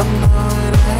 I'm not